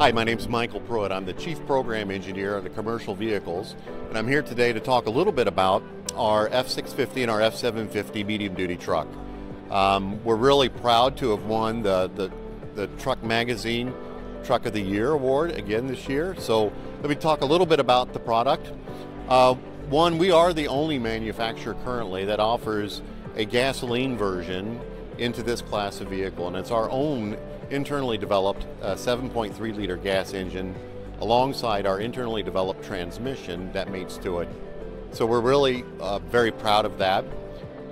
Hi, my name is Michael Pruitt. I'm the Chief Program Engineer on the Commercial Vehicles, and I'm here today to talk a little bit about our F650 and our F750 medium duty truck. Um, we're really proud to have won the, the, the Truck Magazine Truck of the Year award again this year. So let me talk a little bit about the product. Uh, one, we are the only manufacturer currently that offers a gasoline version into this class of vehicle, and it's our own internally developed uh, 7.3 liter gas engine alongside our internally developed transmission that mates to it. So we're really uh, very proud of that.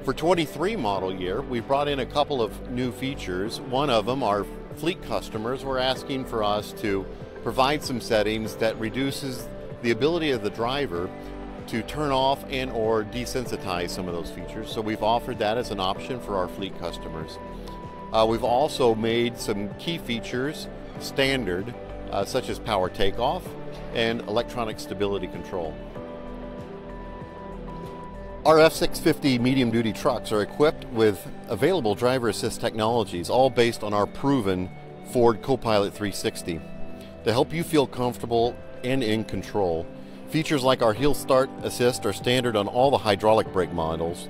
For 23 model year, we brought in a couple of new features. One of them, our fleet customers were asking for us to provide some settings that reduces the ability of the driver to turn off and or desensitize some of those features. So we've offered that as an option for our fleet customers. Uh, we've also made some key features standard, uh, such as power takeoff and electronic stability control. Our F650 medium duty trucks are equipped with available driver assist technologies, all based on our proven Ford Copilot 360 to help you feel comfortable and in control. Features like our hill start assist are standard on all the hydraulic brake models,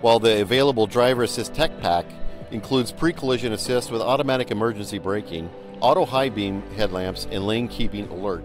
while the available driver assist tech pack includes pre-collision assist with automatic emergency braking, auto high beam headlamps, and lane keeping alert.